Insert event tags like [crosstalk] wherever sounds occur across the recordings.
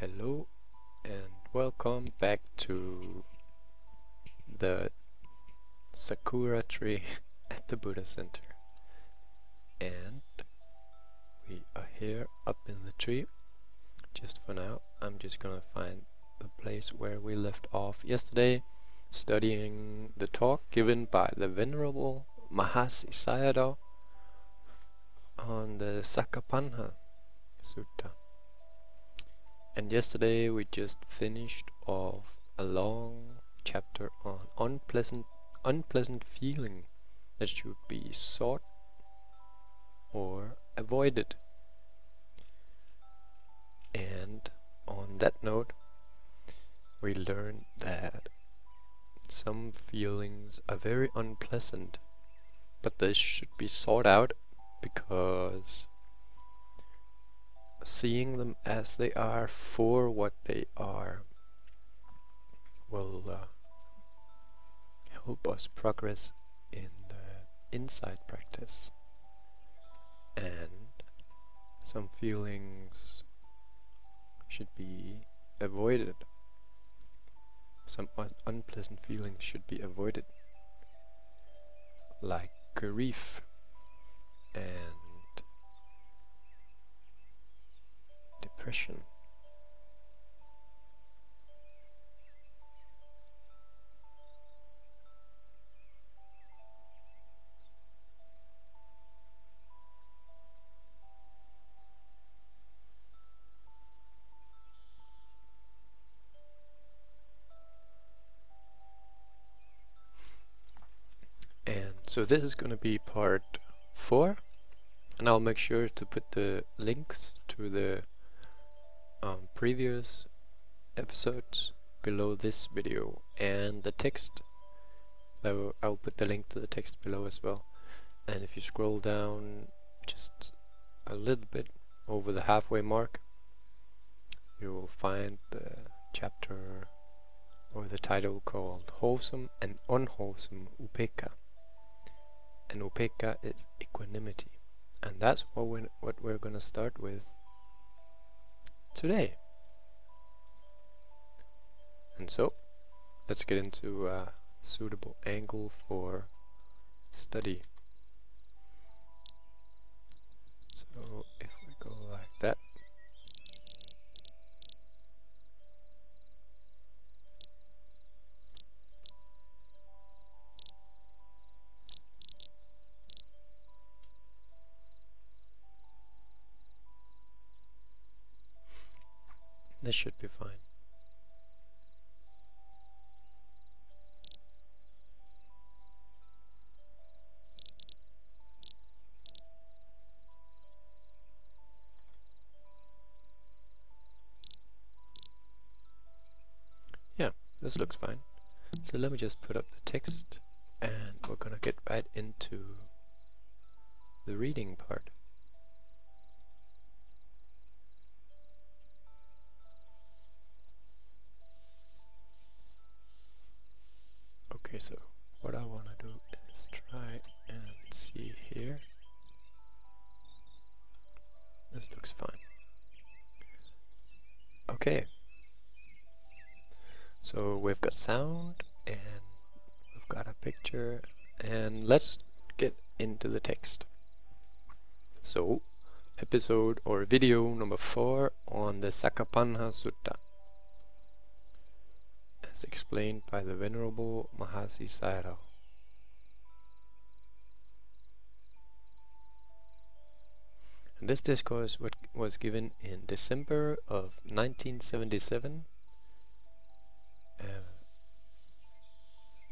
Hello and welcome back to the Sakura tree [laughs] at the Buddha Center. And we are here up in the tree. Just for now, I'm just gonna find the place where we left off yesterday, studying the talk given by the Venerable Mahasi Sayadaw on the Sakkapanha Sutta. And yesterday we just finished off a long chapter on unpleasant unpleasant feeling that should be sought or avoided. And on that note, we learned that some feelings are very unpleasant, but they should be sought out because seeing them as they are for what they are will uh, help us progress in the insight practice. And some feelings should be avoided. Some un unpleasant feelings should be avoided. Like grief and depression. And so this is going to be part 4 and I'll make sure to put the links to the um, previous episodes below this video and the text. I'll, I'll put the link to the text below as well. And if you scroll down just a little bit over the halfway mark you will find the chapter or the title called Wholesome and Unwholesome Upekkha and Upekkha is equanimity. And that's what we're, what we're gonna start with today. And so, let's get into a suitable angle for study. So, if we go like that, This should be fine. Yeah, this looks fine. So let me just put up the text and we're gonna get right into the reading part. Okay, so what I want to do is try and see here. This looks fine. Okay. So we've got sound and we've got a picture and let's get into the text. So, episode or video number 4 on the Sakkapanha Sutta as explained by the Venerable Mahasi Sayadaw. This discourse was given in December of 1977 uh,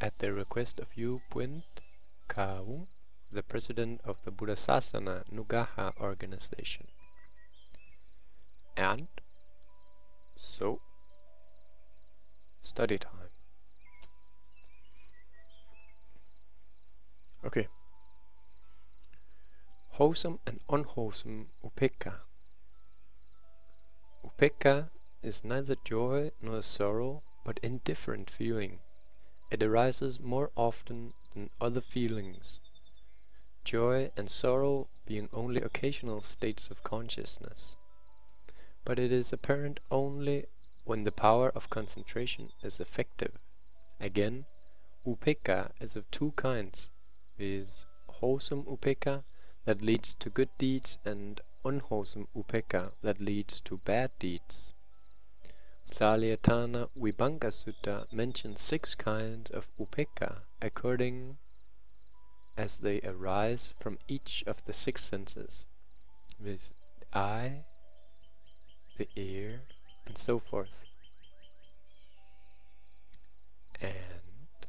at the request of U Puent Kau, the president of the Buddhasasana Nugaha organization. And so study time. Okay. Wholesome and unwholesome upekkha. Upekkha is neither joy nor sorrow, but indifferent feeling. It arises more often than other feelings, joy and sorrow being only occasional states of consciousness. but it is apparent only when the power of concentration is effective. Again, upekkha is of two kinds, viz. wholesome upekkha that leads to good deeds and unwholesome upekkha that leads to bad deeds. Salayatana Vibhanga Sutta mentions six kinds of upekkha according as they arise from each of the six senses, viz. the eye, the ear, and so forth. And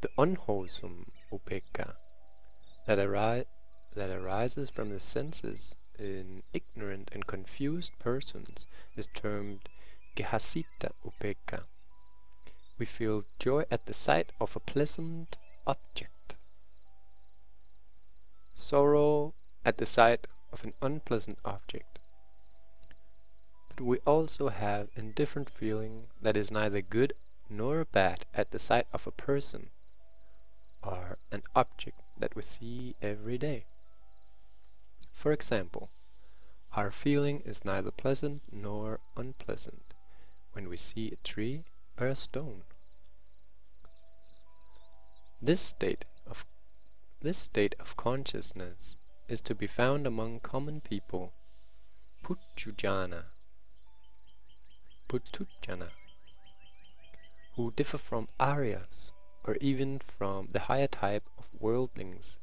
the unwholesome upekkha that, ari that arises from the senses in ignorant and confused persons is termed Gehasita upekkha. We feel joy at the sight of a pleasant object, sorrow at the sight of an unpleasant object. We also have indifferent feeling that is neither good nor bad at the sight of a person or an object that we see every day. For example, our feeling is neither pleasant nor unpleasant when we see a tree or a stone. This state of this state of consciousness is to be found among common people, puthujjana, putujjana, who differ from Aryas, or even from the higher type of worldlings,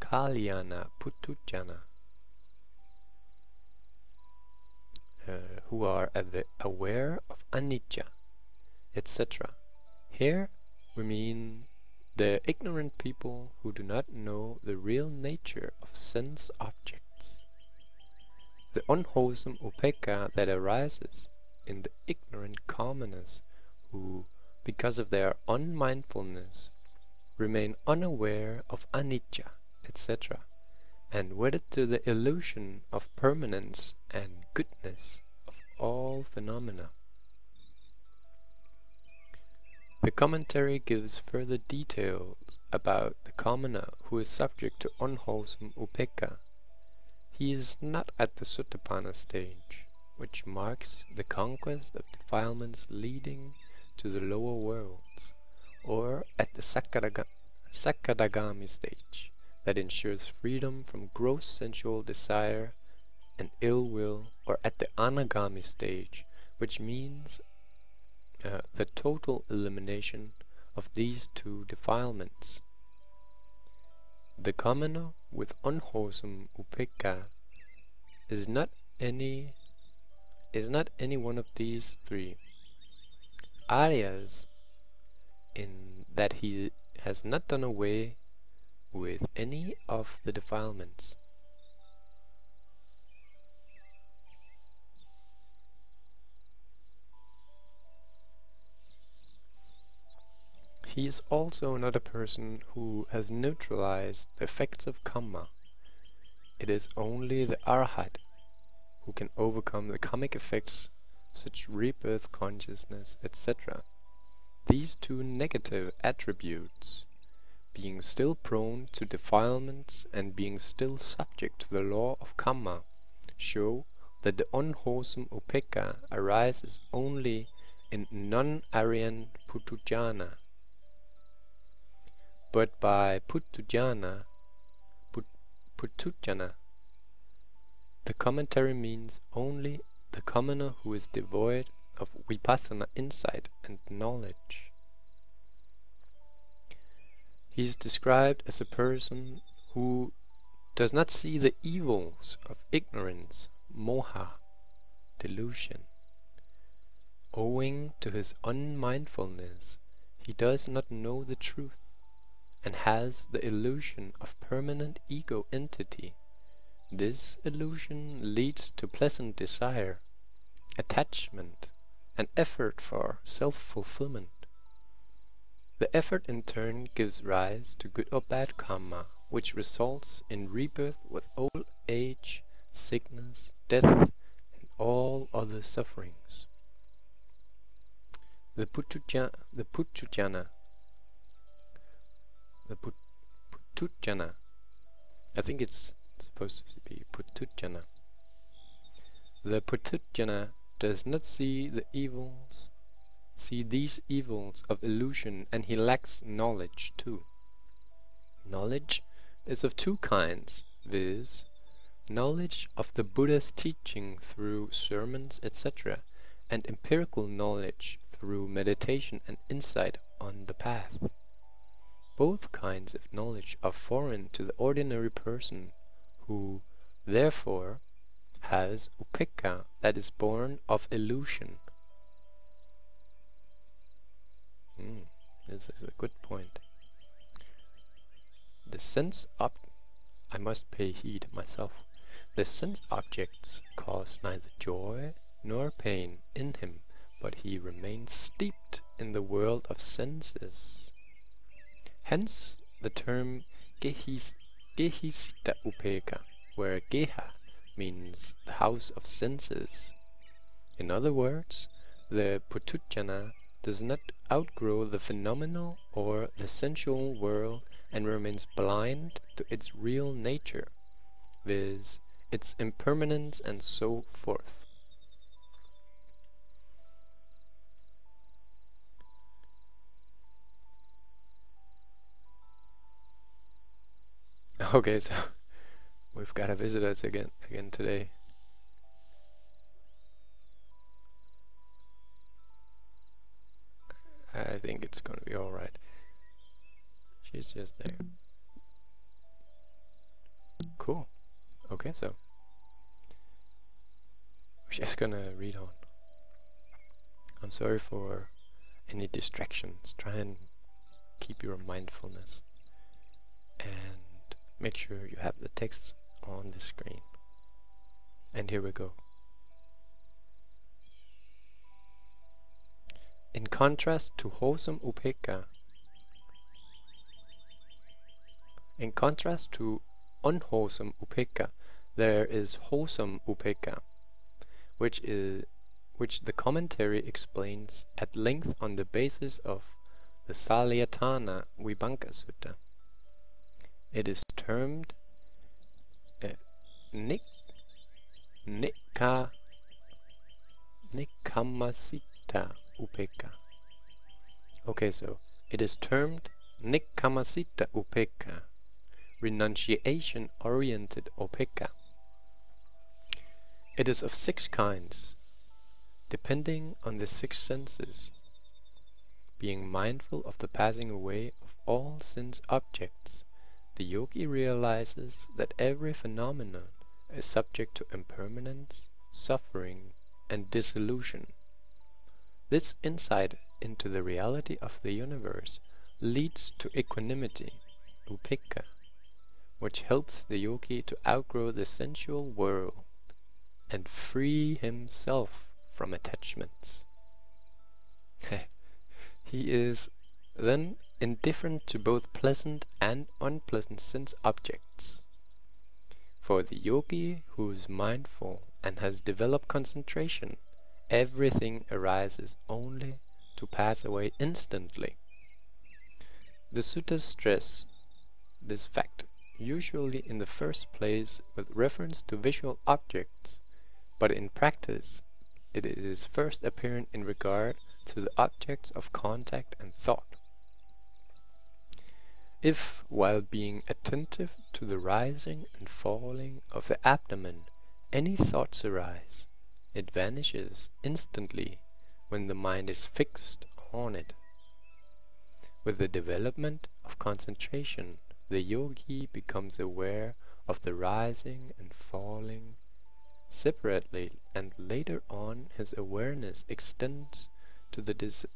Kalyana Putujjana, uh, who are aware of anicca, etc. Here we mean the ignorant people who do not know the real nature of sense objects. The unwholesome upekkha that arises in the ignorant commoners who because of their unmindfulness, remain unaware of anicca, etc., and wedded to the illusion of permanence and goodness of all phenomena. The commentary gives further details about the commoner who is subject to unwholesome upekkha. He is not at the Sotapanna stage, which marks the conquest of defilements leading to the lower worlds, or at the Sakadagami stage, that ensures freedom from gross sensual desire and ill will, or at the Anagami stage, which means uh, the total elimination of these two defilements. The commoner with unwholesome upekkha is not any is not any one of these three. Aryas in that he has not done away with any of the defilements. He is also not a person who has neutralized the effects of karma. It is only the arhat who can overcome the kammic effects such rebirth consciousness, etc. These two negative attributes, being still prone to defilements and being still subject to the law of karma, show that the unwholesome upekkha arises only in non-Aryan putujjana. But by putujjana, put, putujjana, the commentary means only the commoner who is devoid of vipassana insight and knowledge. He is described as a person who does not see the evils of ignorance, moha, delusion. Owing to his unmindfulness, he does not know the truth, and has the illusion of permanent ego entity this illusion leads to pleasant desire, attachment, and effort for self-fulfillment. The effort in turn gives rise to good or bad karma, which results in rebirth with old age, sickness, death, and all other sufferings. The Putujjana, the Putujjana, the Putujjana, I think it's supposed to be putujjana, the Putujjana does not see the evils, see these evils of illusion, and he lacks knowledge too. Knowledge is of two kinds, viz., knowledge of the Buddha's teaching through sermons, etc., and empirical knowledge through meditation and insight on the path. Both kinds of knowledge are foreign to the ordinary person, who, therefore, has upekkha that is born of illusion. Hmm, this is a good point. The sense ob I must pay heed myself. The sense objects cause neither joy nor pain in him, but he remains steeped in the world of senses. Hence the term Gehis, Gehisita Upekkha, where Geha means the house of senses. In other words, the Putujjana does not outgrow the phenomenal or the sensual world and remains blind to its real nature, viz., its impermanence and so forth. [laughs] Okay, so we've got a visitor again again today. I think it's gonna be alright. She's just there. Cool. Okay, so we're just gonna read on. I'm sorry for any distractions. Try and keep your mindfulness and make sure you have the text on the screen. And here we go. In contrast to wholesome upekkha, In contrast to unwholesome upekkha, there is wholesome upekkha, which is which the commentary explains at length on the basis of the Salayatana Vibhanga Sutta. It is termed uh, nik, nikka, nikkamasita Upekkha. Okay, so it is termed nikkamasita Upekkha, renunciation-oriented upekkha. It is of six kinds, depending on the six senses. Being mindful of the passing away of all sense objects, the yogi realizes that every phenomenon is subject to impermanence, suffering, and dissolution. This insight into the reality of the universe leads to equanimity, upekkha, which helps the yogi to outgrow the sensual world and free himself from attachments. [laughs] he is then indifferent to both pleasant and unpleasant sense objects. For the yogi who is mindful and has developed concentration, everything arises only to pass away instantly. The suttas stress this fact usually in the first place with reference to visual objects, but in practice it is first apparent in regard to the objects of contact and thought. If, while being attentive to the rising and falling of the abdomen, any thoughts arise, it vanishes instantly when the mind is fixed on it. With the development of concentration the yogi becomes aware of the rising and falling separately and later on his awareness extends to the, dis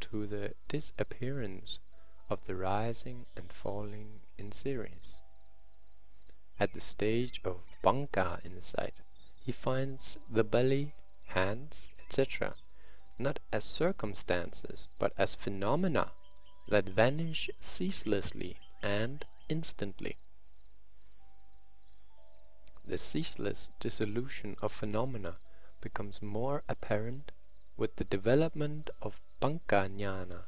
to the disappearance of the rising and falling in series. At the stage of Bhanga insight, he finds the belly, hands, etc. not as circumstances but as phenomena that vanish ceaselessly and instantly. The ceaseless dissolution of phenomena becomes more apparent with the development of Pankajnana,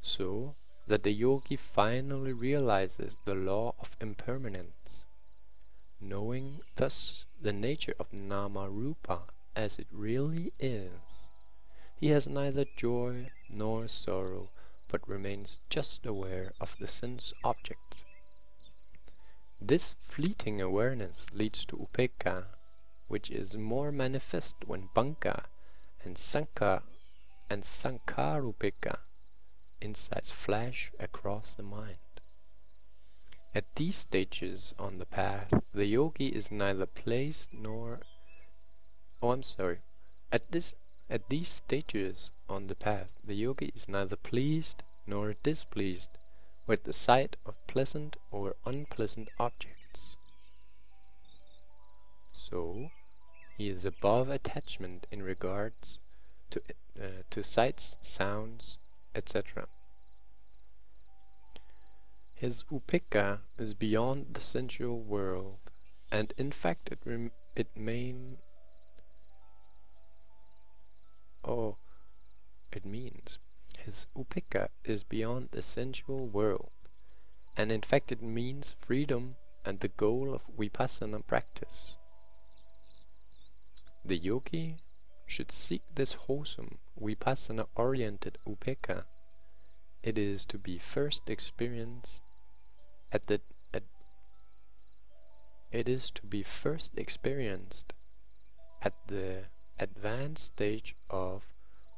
so that the yogi finally realizes the law of impermanence. knowing thus the nature of Nama-Rupa as it really is, he has neither joy nor sorrow, but remains just aware of the sense objects. This fleeting awareness leads to upekkha, which is more manifest when bhanga and sankha and sankharupekkha insights flash across the mind. At these stages on the path, the yogi is neither placed nor Oh, I'm sorry. At this at these stages on the path, the yogi is neither pleased nor displeased with the sight of pleasant or unpleasant objects. So, he is above attachment in regards to, uh, to sights, sounds, etc. His upekkha is beyond the sensual world, and in fact it, rem it main oh, it means his upekkha is beyond the sensual world, and in fact it means freedom and the goal of vipassana practice. The yogi should seek this wholesome, vipassana-oriented upekkha. It is to be first experienced at the at it is to be first experienced at the advanced stage of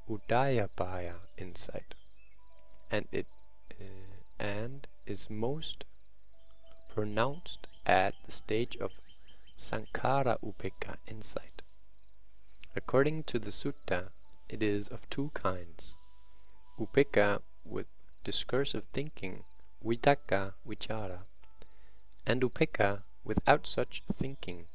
Udayabbaya insight, and it uh, and is most pronounced at the stage of Sankhara Upekkha insight. According to the sutta, it is of two kinds: Upekkha with discursive thinking, Vitakka Vichara, and Upekkha without such thinking,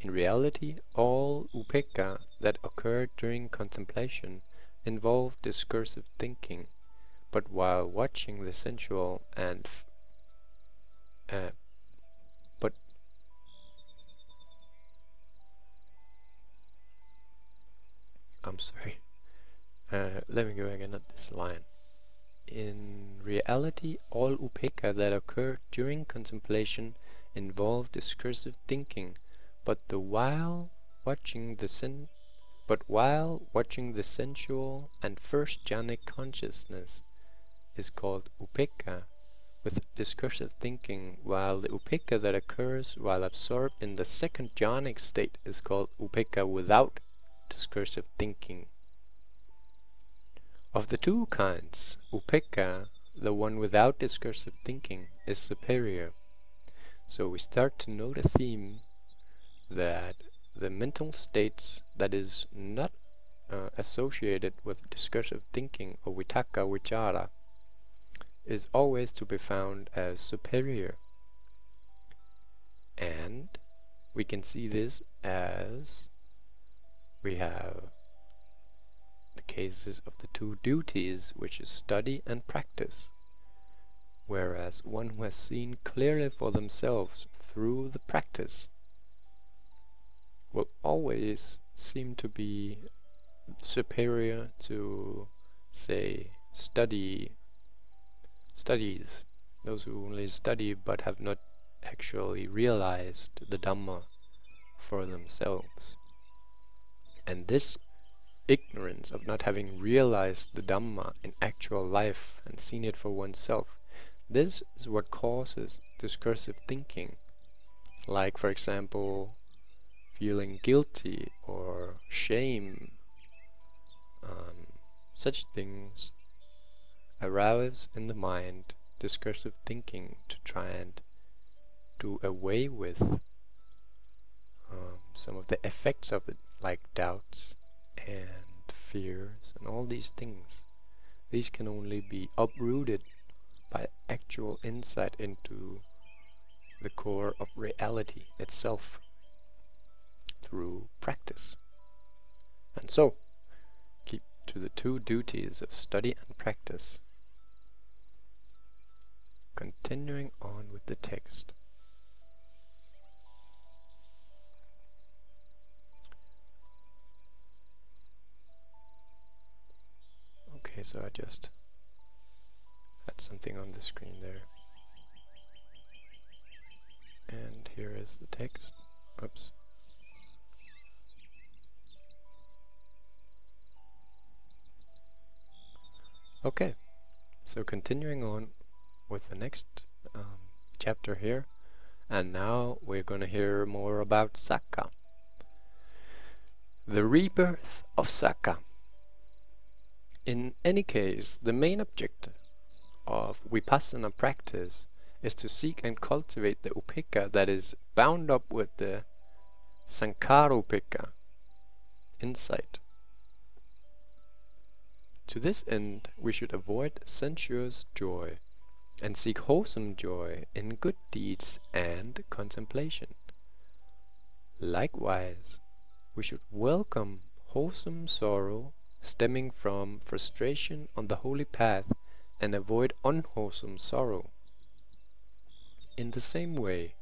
in reality, all upekkha that occurred during contemplation involved discursive thinking, but while watching the sensual and uh, but I'm sorry. [laughs] Uh, let me go again at this line. In reality, all upekkha that occur during contemplation involve discursive thinking, but the while watching the sen but while watching the sensual and first jhanic consciousness is called upekkha with discursive thinking, while the upekkha that occurs while absorbed in the second jhanic state is called upekkha without discursive thinking. Of the two kinds, upekkha, the one without discursive thinking, is superior. So we start to note a theme that the mental states that is not uh, associated with discursive thinking or vitakka vichara is always to be found as superior. And we can see this as we have cases of the two duties, which is study and practice. Whereas one who has seen clearly for themselves through the practice will always seem to be superior to, say, study studies, those who only study but have not actually realized the Dhamma for themselves. And this ignorance of not having realized the Dhamma in actual life and seen it for oneself, this is what causes discursive thinking. Like, for example, feeling guilty or shame. Um, such things arouse in the mind discursive thinking to try and do away with um, some of the effects of it, like doubts and fears and all these things. These can only be uprooted by actual insight into the core of reality itself through practice. And so, keep to the two duties of study and practice. Continuing on with the text. Okay, so I just had something on the screen there. And here is the text. Oops. Okay, so continuing on with the next um, chapter here, and now we're going to hear more about Sakka. The rebirth of Sakka. In any case, the main object of Vipassana practice is to seek and cultivate the upekkha that is bound up with the Sankarupekkha, insight. To this end, we should avoid sensuous joy and seek wholesome joy in good deeds and contemplation. Likewise, we should welcome wholesome sorrow stemming from frustration on the holy path and avoid unwholesome sorrow. In the same way,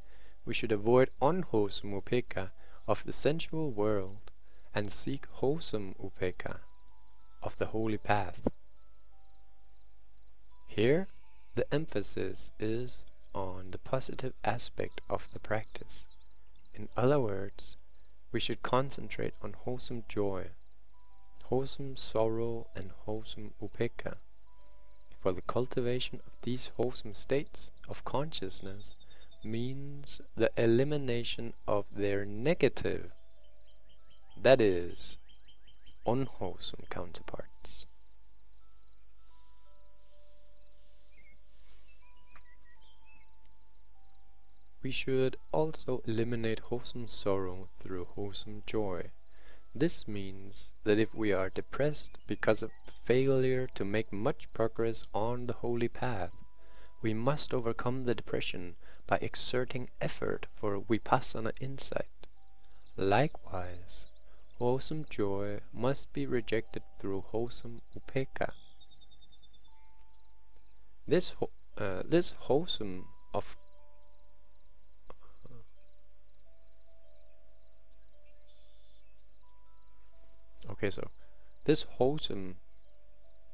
we should avoid unwholesome upekkha of the sensual world and seek wholesome upekkha of the holy path. Here, the emphasis is on the positive aspect of the practice. In other words, we should concentrate on wholesome joy, wholesome sorrow and wholesome upekkha. For the cultivation of these wholesome states of consciousness means the elimination of their negative, that is, unwholesome counterparts. We should also eliminate wholesome sorrow through wholesome joy. This means that if we are depressed because of failure to make much progress on the holy path, we must overcome the depression by exerting effort for vipassana insight. Likewise, Wholesome joy must be rejected through wholesome upekkha. This uh, this wholesome of okay, so this wholesome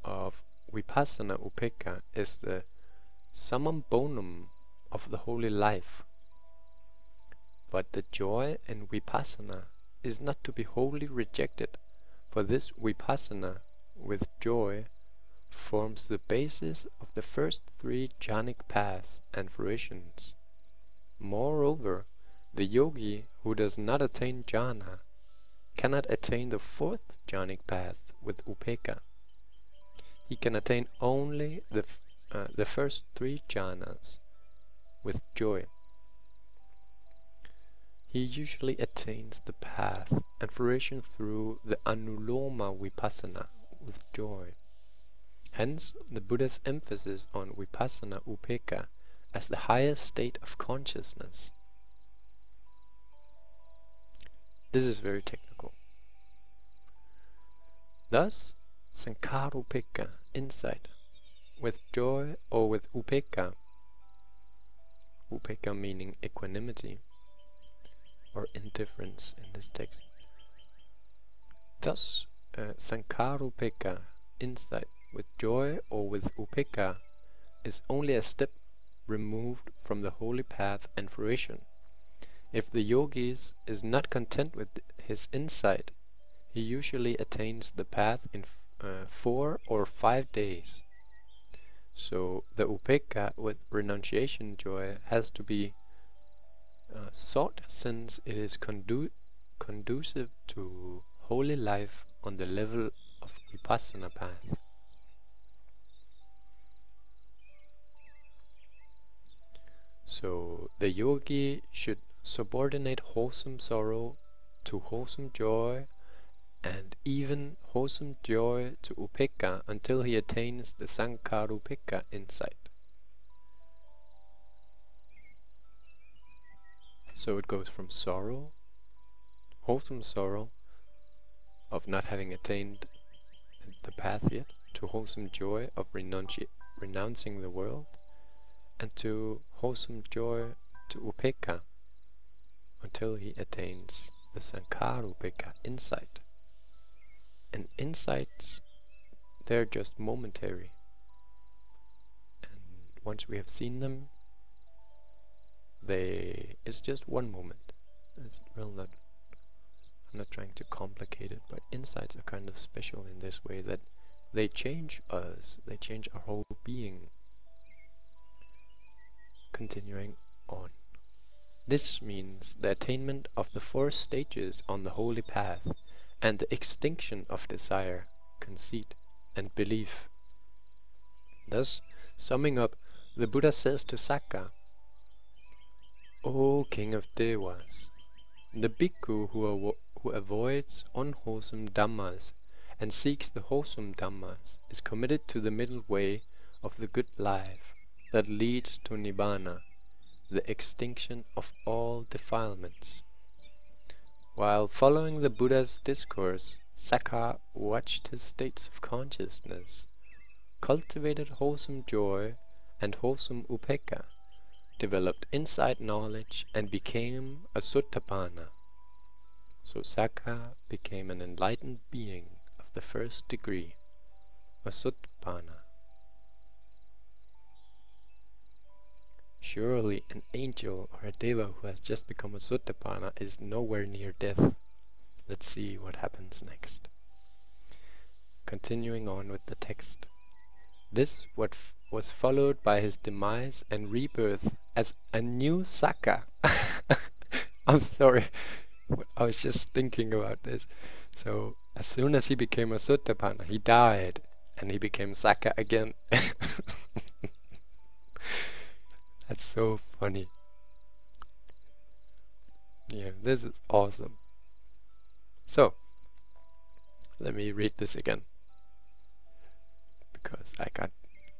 of vipassana upekkha is the summum bonum of the holy life. But the joy in vipassana is not to be wholly rejected, for this vipassana with joy forms the basis of the first three jhanic paths and fruitions. Moreover, the yogi who does not attain jhana cannot attain the fourth jhanic path with upekkha. He can attain only the, uh, the first three jhanas with joy he usually attains the path and fruition through the Anuloma Vipassana with joy. Hence, the Buddha's emphasis on Vipassana Upekkha as the highest state of consciousness. This is very technical. Thus, Sankarupekkha, insight, with joy or with Upekkha, Upekkha meaning equanimity, or indifference in this text. Thus, uh, Sankarupekkha, insight with joy or with upekkha, is only a step removed from the holy path and fruition. If the yogis is not content with his insight, he usually attains the path in uh, four or five days. So the upekkha with renunciation joy has to be uh, sought since it is condu conducive to holy life on the level of vipassana path. So the yogi should subordinate wholesome sorrow to wholesome joy and even wholesome joy to upekkha until he attains the sankarupekkha insight. So it goes from sorrow, wholesome sorrow of not having attained the path yet, to wholesome joy of renouncing the world, and to wholesome joy to upekkha until he attains the sankarupekkha insight. And insights, they're just momentary. And once we have seen them, they it's just one moment. It's not I'm not trying to complicate it, but insights are kind of special in this way that they change us, they change our whole being. Continuing on. This means the attainment of the four stages on the holy path and the extinction of desire, conceit, and belief. Thus, summing up, the Buddha says to Sakka, O King of Devas, the bhikkhu who, who avoids unwholesome dhammas and seeks the wholesome dhammas is committed to the middle way of the good life that leads to nibbana, the extinction of all defilements. While following the Buddha's discourse, Sakka watched his states of consciousness, cultivated wholesome joy and wholesome upekkha, developed insight knowledge, and became a Sotapanna. So Sakka became an enlightened being of the first degree, a Sotapanna. Surely an angel or a deva who has just become a Sotapanna is nowhere near death. Let's see what happens next. Continuing on with the text. This what was followed by his demise and rebirth as a new Sakka. [laughs] I'm sorry, I was just thinking about this. So as soon as he became a Sotapanna, he died and he became Sakka again. [laughs] That's so funny. Yeah, this is awesome. So, let me read this again. Because I got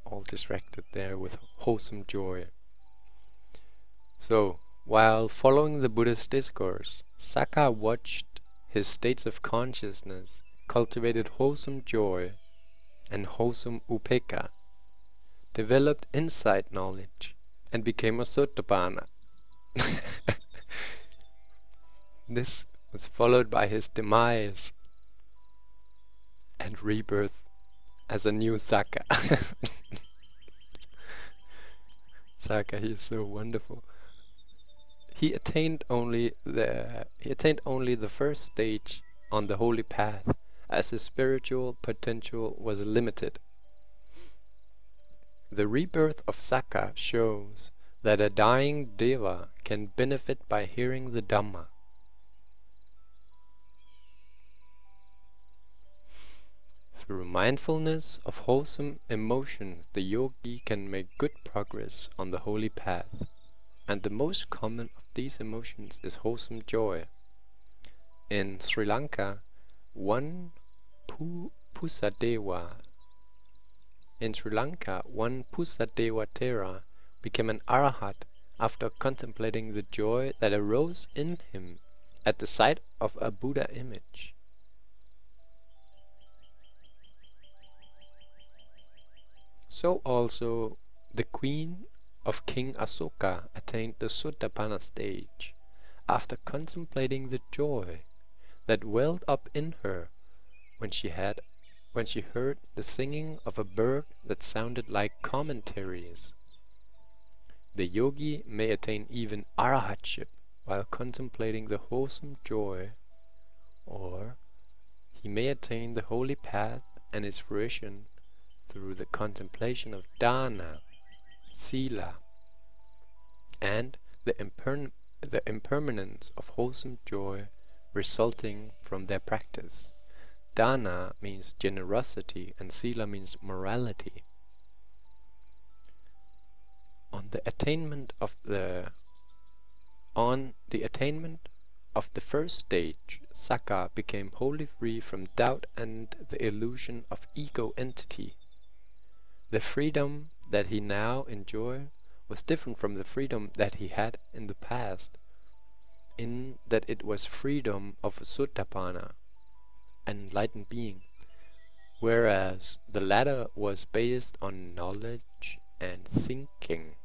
all distracted there with wholesome joy. So, while following the Buddha's discourse, Sakka watched his states of consciousness, cultivated wholesome joy and wholesome upekkha, developed insight knowledge, and became a Sotapanna. [laughs] this was followed by his demise and rebirth as a new Sakka. [laughs] Sakka, he is so wonderful. He attained only the he attained only the first stage on the holy path, as his spiritual potential was limited. The rebirth of Sakka shows that a dying deva can benefit by hearing the Dhamma. Through mindfulness of wholesome emotions, the yogi can make good progress on the holy path, and the most common of these emotions is wholesome joy. In Sri Lanka, one Pu Pusadewa in Sri Lanka, one Pusadewa Thera became an Arahat after contemplating the joy that arose in him at the sight of a Buddha image. So also the queen of King Asoka attained the Sotapanna stage after contemplating the joy that welled up in her when she had when she heard the singing of a bird that sounded like commentaries. The yogi may attain even arahatship while contemplating the wholesome joy, or he may attain the holy path and its fruition through the contemplation of dana, sila, and the, imper the impermanence of wholesome joy resulting from their practice. Dana means generosity and sila means morality. On the attainment of the on the attainment of the first stage, Sakka became wholly free from doubt and the illusion of ego entity. The freedom that he now enjoyed was different from the freedom that he had in the past, in that it was freedom of Sotapanna, enlightened being, whereas the latter was based on knowledge and thinking.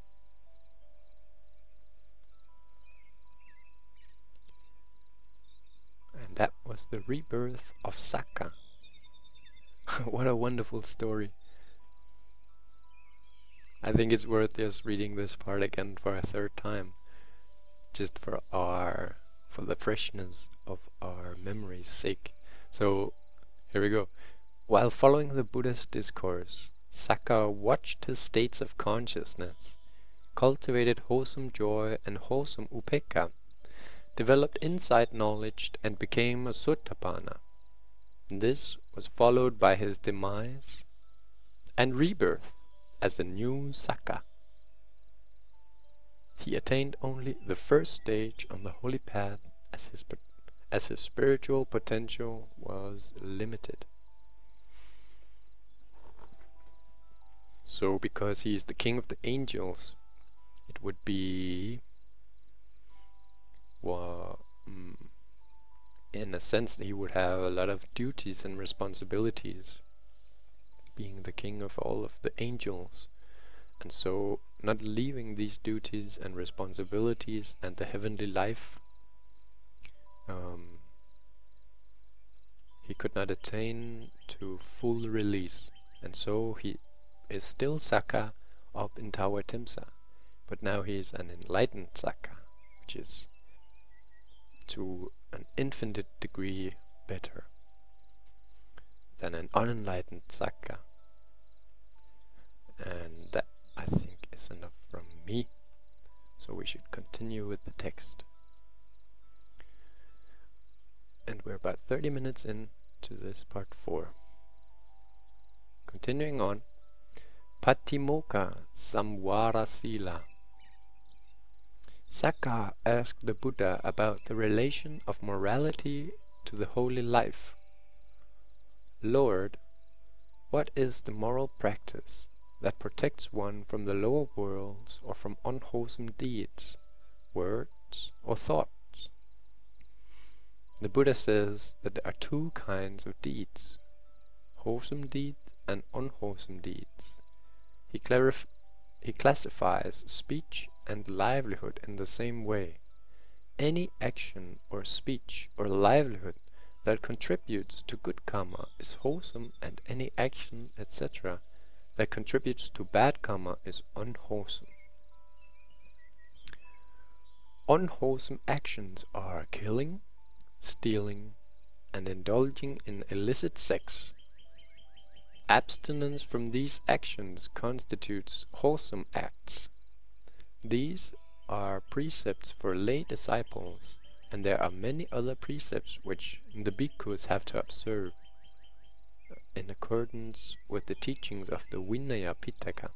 And that was the rebirth of Sakka. [laughs] what a wonderful story. I think it's worth just reading this part again for a third time just for our for the freshness of our memory's sake. So here we go. While following the Buddha's discourse, Sakka watched his states of consciousness, cultivated wholesome joy and wholesome upekkha, developed insight knowledge and became a Sotapanna. This was followed by his demise and rebirth as a new Sakka. He attained only the first stage on the holy path as his, as his spiritual potential was limited. So because he is the king of the angels, it would be well, mm, in a sense he would have a lot of duties and responsibilities being the king of all of the angels and so not leaving these duties and responsibilities and the heavenly life um, he could not attain to full release and so he is still Sakka up in Tavatimsa but now he is an enlightened Sakka which is to an infinite degree better than an unenlightened Sakka and that I think is enough from me. So we should continue with the text. And we're about 30 minutes into this part 4. Continuing on, Patimokkha Samvara Sila. Sakka asked the Buddha about the relation of morality to the holy life. Lord, what is the moral practice that protects one from the lower worlds or from unwholesome deeds, words, or thoughts. The Buddha says that there are two kinds of deeds, wholesome deeds and unwholesome deeds. He, he classifies speech and livelihood in the same way. Any action or speech or livelihood that contributes to good karma is wholesome and any action, etc that contributes to bad karma is unwholesome. Unwholesome actions are killing, stealing, and indulging in illicit sex. Abstinence from these actions constitutes wholesome acts. These are precepts for lay disciples, and there are many other precepts which the bhikkhus have to observe in accordance with the teachings of the Vinaya Pitaka.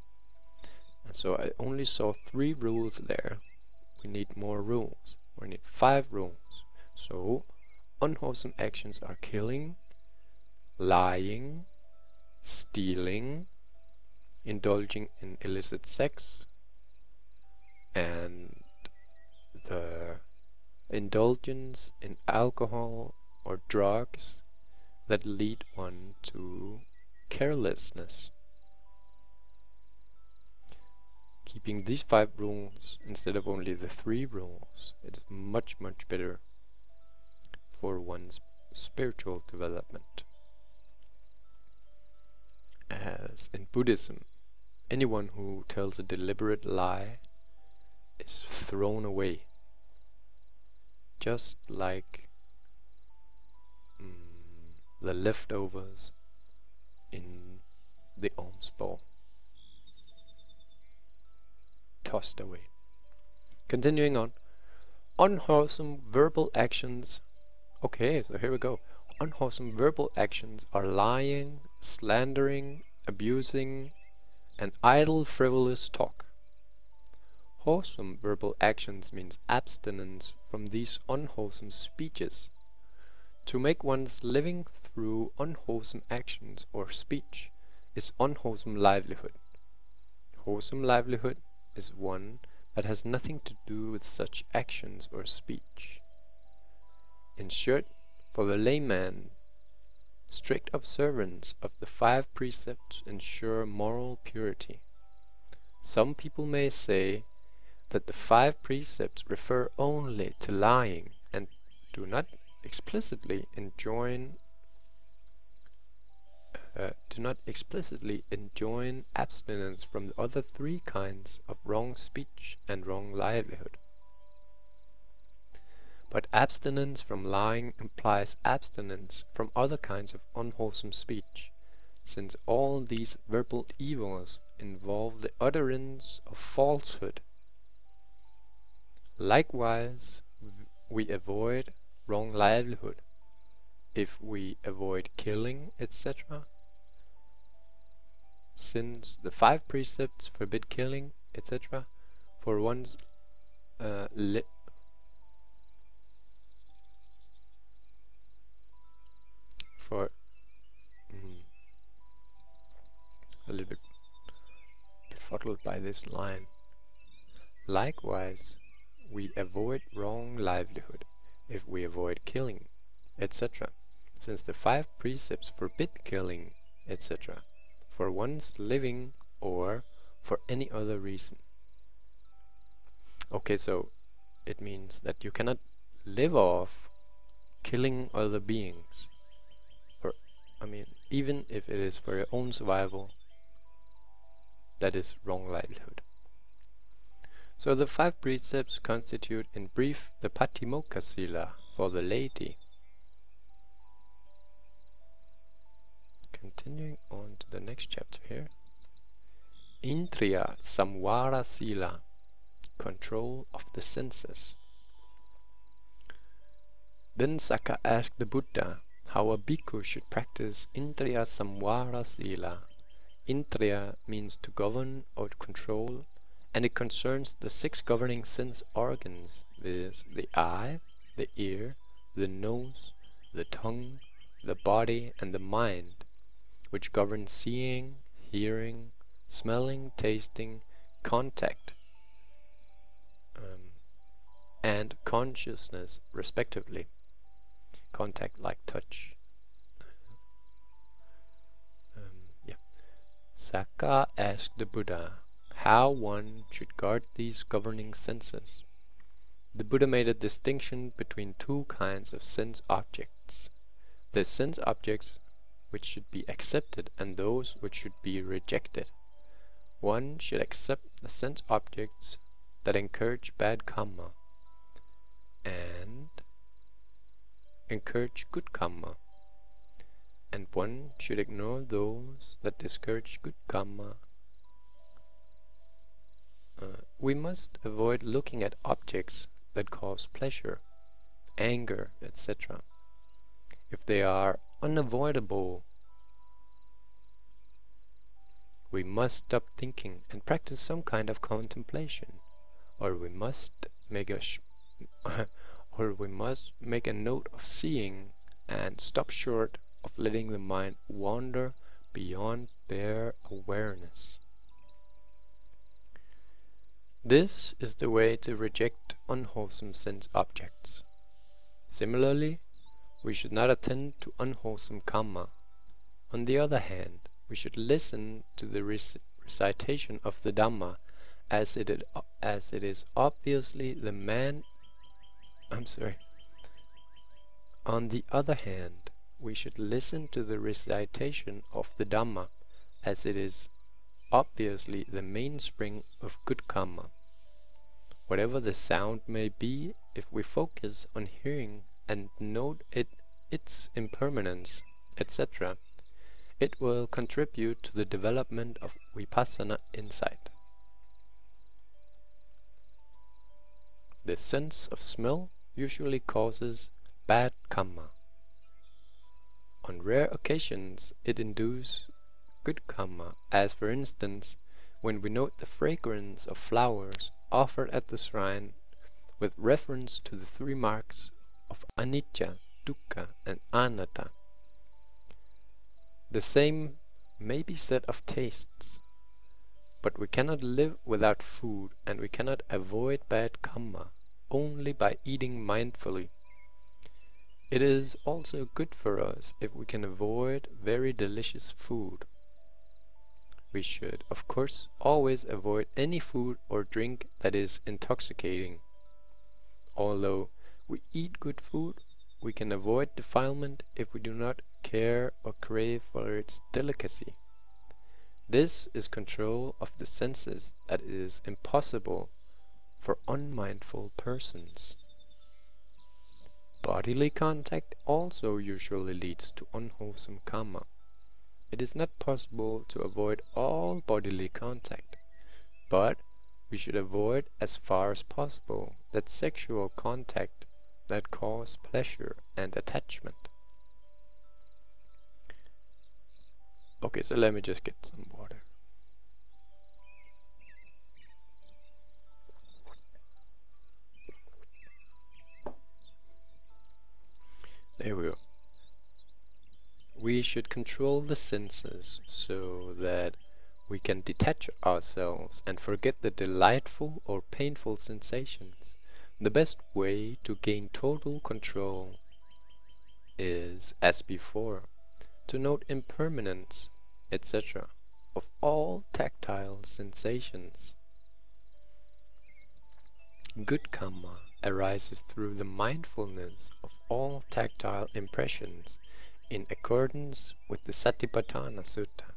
And so I only saw three rules there. We need more rules. We need five rules. So unwholesome actions are killing, lying, stealing, indulging in illicit sex, and the indulgence in alcohol or drugs that lead one to carelessness. Keeping these five rules instead of only the three rules it's much much better for one's spiritual development. As in Buddhism, anyone who tells a deliberate lie is thrown away. Just like mm, the leftovers in the alms bowl. Tossed away. Continuing on. Unwholesome verbal actions. Okay, so here we go. Unwholesome verbal actions are lying, slandering, abusing, and idle frivolous talk. Wholesome verbal actions means abstinence from these unwholesome speeches. To make one's living through unwholesome actions or speech is unwholesome livelihood. Wholesome livelihood is one that has nothing to do with such actions or speech. In short, for the layman, strict observance of the five precepts ensure moral purity. Some people may say that the five precepts refer only to lying and do not explicitly enjoin uh, do not explicitly enjoin abstinence from the other three kinds of wrong speech and wrong livelihood. But abstinence from lying implies abstinence from other kinds of unwholesome speech, since all these verbal evils involve the utterance of falsehood. Likewise, we avoid wrong livelihood if we avoid killing, etc. Since the five precepts forbid killing, etc., for one's uh, for mm, a little bit befuddled by this line. Likewise, we avoid wrong livelihood if we avoid killing, etc., since the five precepts forbid killing, etc., for one's living or for any other reason. Okay, so it means that you cannot live off killing other beings. I mean, even if it is for your own survival, that is wrong livelihood. So the five precepts constitute in brief the Patimokkha Sila for the laity. Continuing on to the next chapter here. Indriya Samvara Sila control of the senses. Then Sakka asked the Buddha how a bhikkhu should practice Indriya Samvara Sila. Indriya means to govern or to control, and it concerns the six governing sense organs, viz. the eye, the ear, the nose, the tongue, the body, and the mind, which govern seeing, hearing, smelling, tasting, contact, um, and consciousness respectively. Contact like touch. Um, yeah. Sakka asked the Buddha how one should guard these governing senses. The Buddha made a distinction between two kinds of sense objects. The sense objects which should be accepted and those which should be rejected. One should accept the sense objects that encourage bad karma and encourage good karma and one should ignore those that discourage good karma. Uh, we must avoid looking at objects that cause pleasure, anger, etc. If they are unavoidable, we must stop thinking and practice some kind of contemplation or we must make a [laughs] or we must make a note of seeing and stop short of letting the mind wander beyond bare awareness. This is the way to reject unwholesome sense objects. Similarly, we should not attend to unwholesome karma. On the other hand, we should listen to the recitation of the Dhamma as it, as it is obviously the man I'm sorry on the other hand we should listen to the recitation of the Dhamma as it is obviously the mainspring of good karma. Whatever the sound may be, if we focus on hearing and note it, its impermanence, etc., it will contribute to the development of vipassana insight. The sense of smell usually causes bad karma. On rare occasions it induces good karma, as for instance when we note the fragrance of flowers offered at the shrine with reference to the three marks of anicca, dukkha and anatta. The same may be said of tastes. But we cannot live without food and we cannot avoid bad karma only by eating mindfully. It is also good for us if we can avoid very delicious food. We should, of course, always avoid any food or drink that is intoxicating. Although we eat good food, we can avoid defilement if we do not care or crave for its delicacy. This is control of the senses that is impossible for unmindful persons. Bodily contact also usually leads to unwholesome karma. It is not possible to avoid all bodily contact, but we should avoid as far as possible that sexual contact that cause pleasure and attachment. Okay, so let me just get some water. There we go. We should control the senses so that we can detach ourselves and forget the delightful or painful sensations. The best way to gain total control is, as before, to note impermanence, etc., of all tactile sensations. Good karma arises through the mindfulness of all tactile impressions in accordance with the Satipatthana Sutta.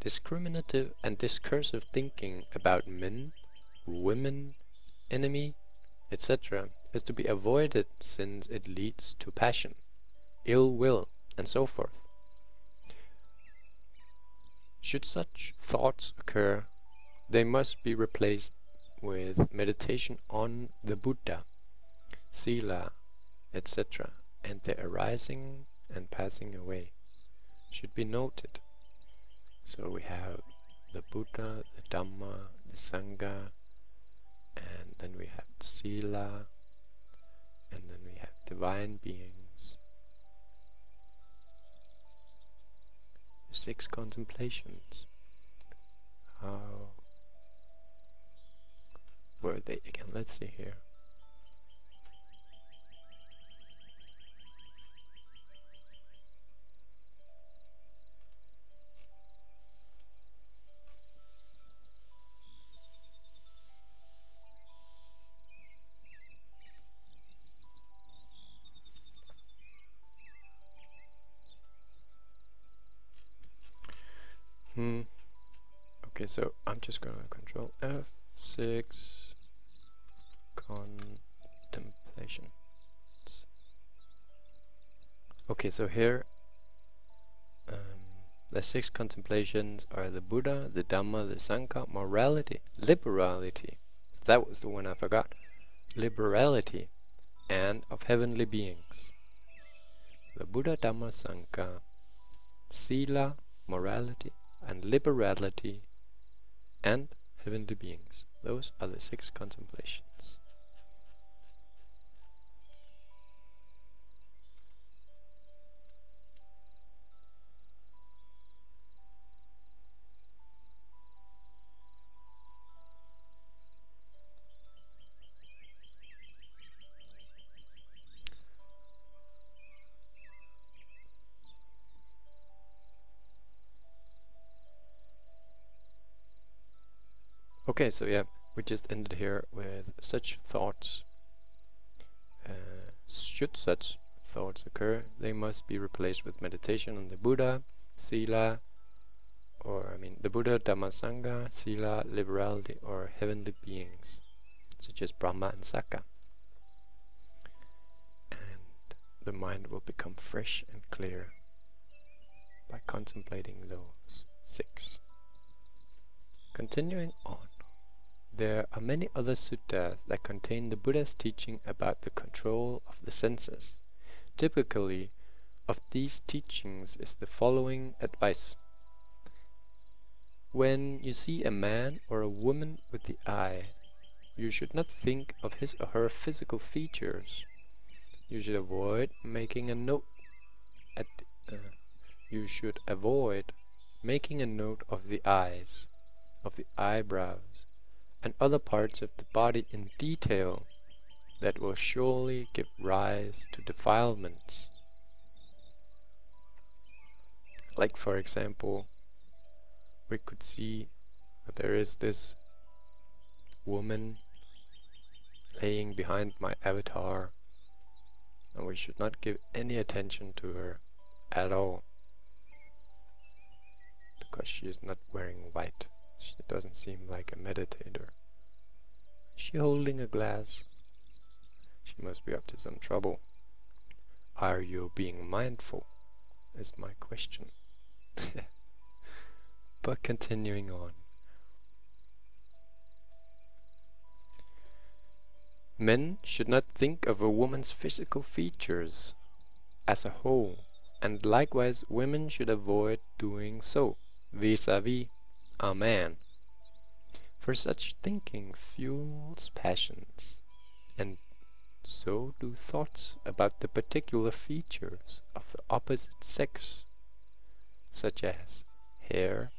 Discriminative and discursive thinking about men, women, enemy, etc. is to be avoided since it leads to passion, ill will, and so forth. Should such thoughts occur, they must be replaced with meditation on the Buddha, Sila, etc., and their arising and passing away should be noted. So we have the Buddha, the Dhamma, the Sangha, and then we have Sila, and then we have divine beings. Six contemplations. How were they again? Let's see here. Hmm. Okay, so I'm just gonna control F6 contemplation. Okay, so here um, the six contemplations are the Buddha, the Dhamma, the Sangha, morality, liberality. So that was the one I forgot. Liberality and of heavenly beings. The Buddha, Dhamma, Sangha, Sila, morality, and liberality and heavenly beings. Those are the six contemplations. Okay, so yeah, we just ended here with such thoughts. Uh, should such thoughts occur, they must be replaced with meditation on the Buddha, Sila, or I mean the Buddha, Dhamma, Sangha, Sila, liberality, or heavenly beings, such as Brahma and Sakka. And the mind will become fresh and clear by contemplating those six. Continuing on. There are many other suttas that contain the Buddha's teaching about the control of the senses. Typically, of these teachings is the following advice. When you see a man or a woman with the eye, you should not think of his or her physical features. You should avoid making a note at the, uh, you should avoid making a note of the eyes, of the eyebrows, and other parts of the body in detail that will surely give rise to defilements. Like for example, we could see that there is this woman laying behind my avatar and we should not give any attention to her at all because she is not wearing white. She doesn't seem like a meditator. Is she holding a glass? She must be up to some trouble. are you being mindful? Is my question. [laughs] but continuing on. Men should not think of a woman's physical features as a whole, and likewise women should avoid doing so vis-a-vis a man. For such thinking fuels passions, and so do thoughts about the particular features of the opposite sex, such as hair,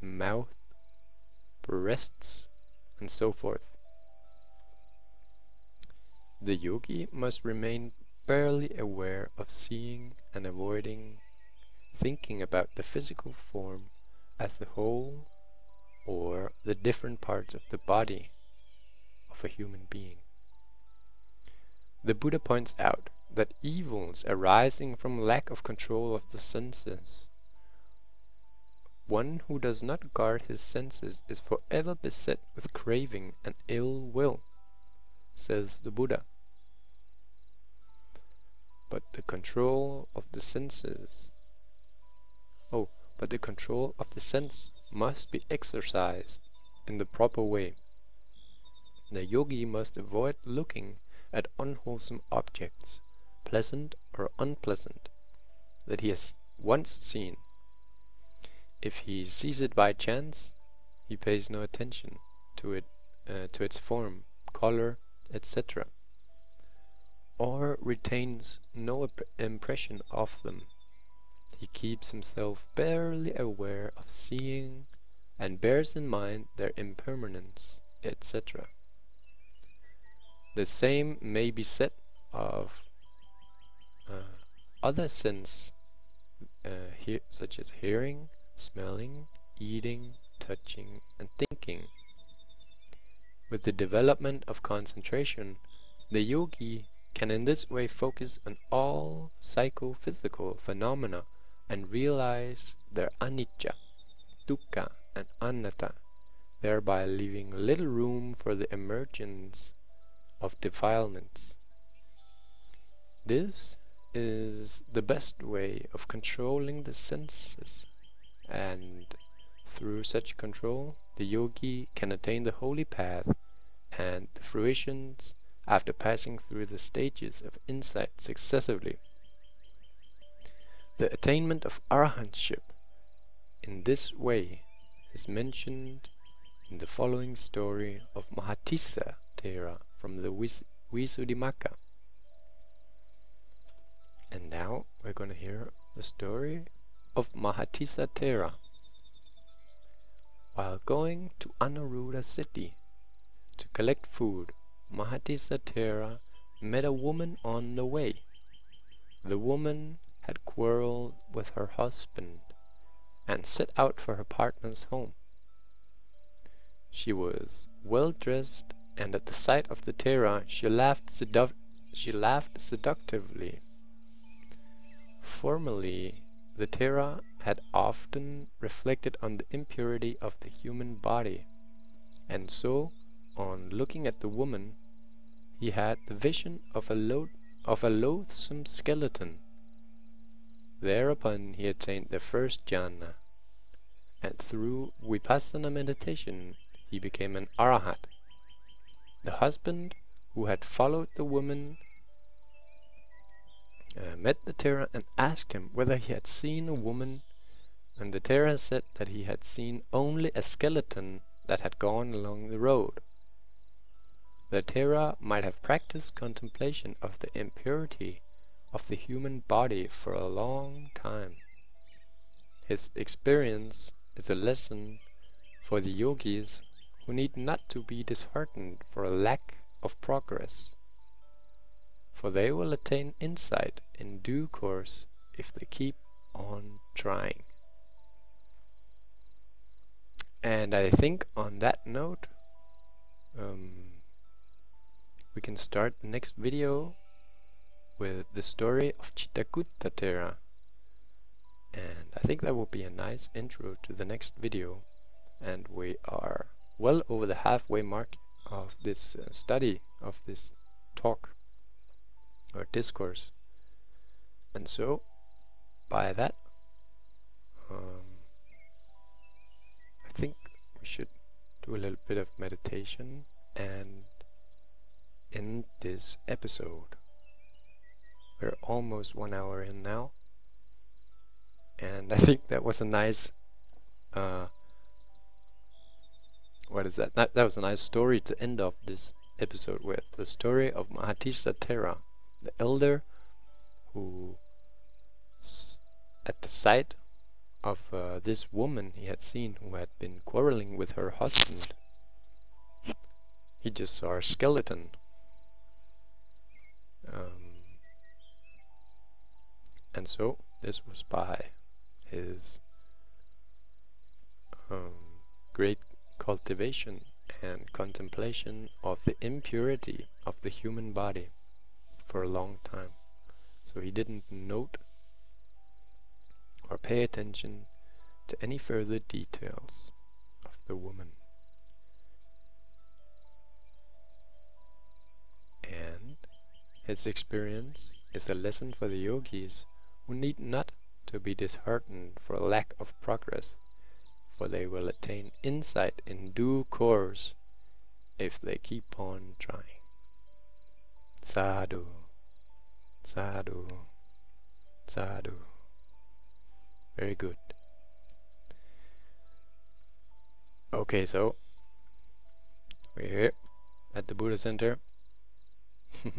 mouth, breasts, and so forth. The yogi must remain barely aware of seeing and avoiding thinking about the physical form as the whole or the different parts of the body of a human being. The Buddha points out that evils arising from lack of control of the senses. One who does not guard his senses is forever beset with craving and ill will, says the Buddha. But the control of the senses but the control of the sense must be exercised in the proper way. The yogi must avoid looking at unwholesome objects, pleasant or unpleasant, that he has once seen. If he sees it by chance, he pays no attention to it, uh, to its form, color, etc., or retains no impression of them he keeps himself barely aware of seeing and bears in mind their impermanence, etc. The same may be said of uh, other sense, uh, such as hearing, smelling, eating, touching, and thinking. With the development of concentration, the yogi can in this way focus on all psychophysical phenomena and realize their anicca, dukkha, and anatta, thereby leaving little room for the emergence of defilements. This is the best way of controlling the senses, and through such control the yogi can attain the holy path and the fruitions after passing through the stages of insight successively. The attainment of arahantship in this way is mentioned in the following story of Mahatissa Thera from the Visuddhimagga. And now we're going to hear the story of Mahatissa Thera. While going to Anuruddha city to collect food, Mahatissa Thera met a woman on the way. The woman had quarreled with her husband and set out for her partner's home. She was well dressed, and at the sight of the Thera she laughed, sedu she laughed seductively. Formerly, the Thera had often reflected on the impurity of the human body, and so, on looking at the woman, he had the vision of a, lo- of a loathsome skeleton Thereupon he attained the first jhana, and through vipassana meditation he became an arahat. The husband who had followed the woman uh, met the Thera and asked him whether he had seen a woman, and the Thera said that he had seen only a skeleton that had gone along the road. The Thera might have practiced contemplation of the impurity of the human body for a long time. His experience is a lesson for the yogis who need not to be disheartened for a lack of progress, for they will attain insight in due course if they keep on trying. And I think on that note, um, we can start the next video with the story of Chitakutta Thera. And I think that will be a nice intro to the next video. And we are well over the halfway mark of this uh, study, of this talk or discourse. And so, by that, um, I think we should do a little bit of meditation and end this episode. We're almost one hour in now, and I think that was a nice. Uh, what is that? that? That was a nice story to end off this episode with. The story of Mahatissa Thera, the elder who, at the sight of uh, this woman he had seen who had been quarreling with her husband, he just saw a skeleton. Um, and so this was by his um, great cultivation and contemplation of the impurity of the human body for a long time. So he didn't note or pay attention to any further details of the woman. And his experience is a lesson for the yogis who need not to be disheartened for lack of progress for they will attain insight in due course if they keep on trying. Sadhu, sadhu, sadhu. Very good. Okay, so we're here at the Buddha Center. [laughs]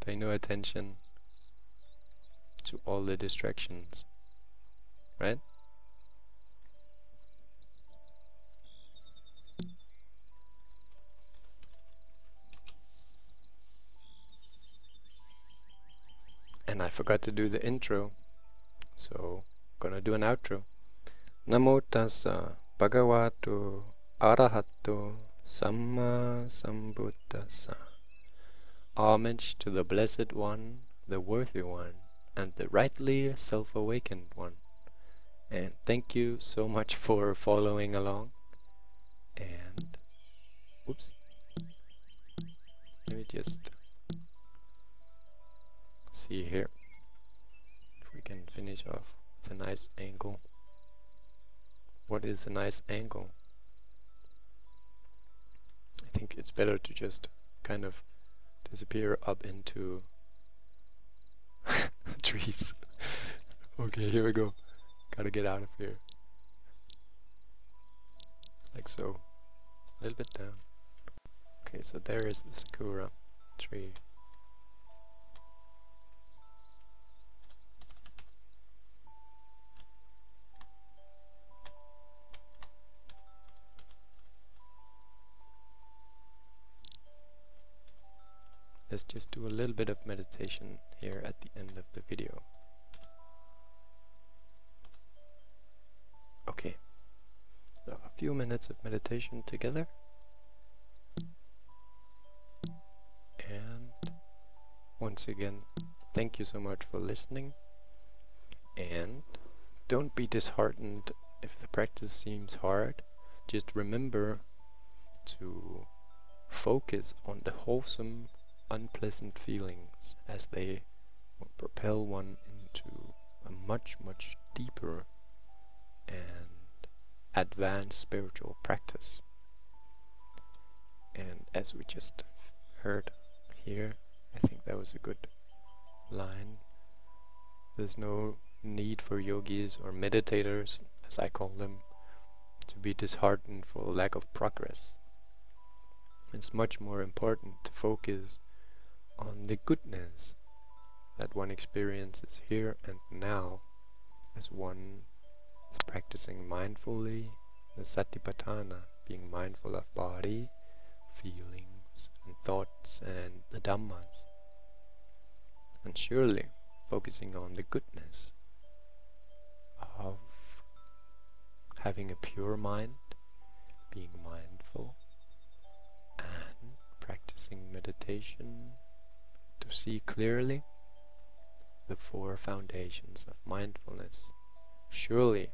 Pay no attention to all the distractions, right? And I forgot to do the intro, so gonna do an outro. Namo tassa bhagavato arahato samma sambuddhassa. Homage to the Blessed One, the Worthy One, and the rightly self-awakened one. And thank you so much [laughs] for following along. And, oops, let me just see here if we can finish off with a nice angle. What is a nice angle? I think it's better to just kind of disappear up into [laughs] trees. okay, here we go. Gotta get out of here. Like so. A little bit down. Okay, so there is the Sakura tree. Let's just do a little bit of meditation here at the end of the video. Okay, so a few minutes of meditation together. And once again, thank you so much for listening. And don't be disheartened if the practice seems hard. Just remember to focus on the wholesome unpleasant feelings as they propel one into a much, much deeper and advanced spiritual practice. And as we just heard here, I think that was a good line. There's no need for yogis or meditators, as I call them, to be disheartened for lack of progress. It's much more important to focus on the goodness that one experiences here and now as one is practicing mindfully the satipatthana, being mindful of body, feelings, and thoughts, and the dhammas. And surely focusing on the goodness of having a pure mind, being mindful, and practicing meditation to see clearly the four foundations of mindfulness. Surely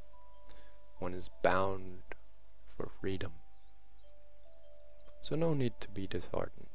one is bound for freedom. So no need to be disheartened.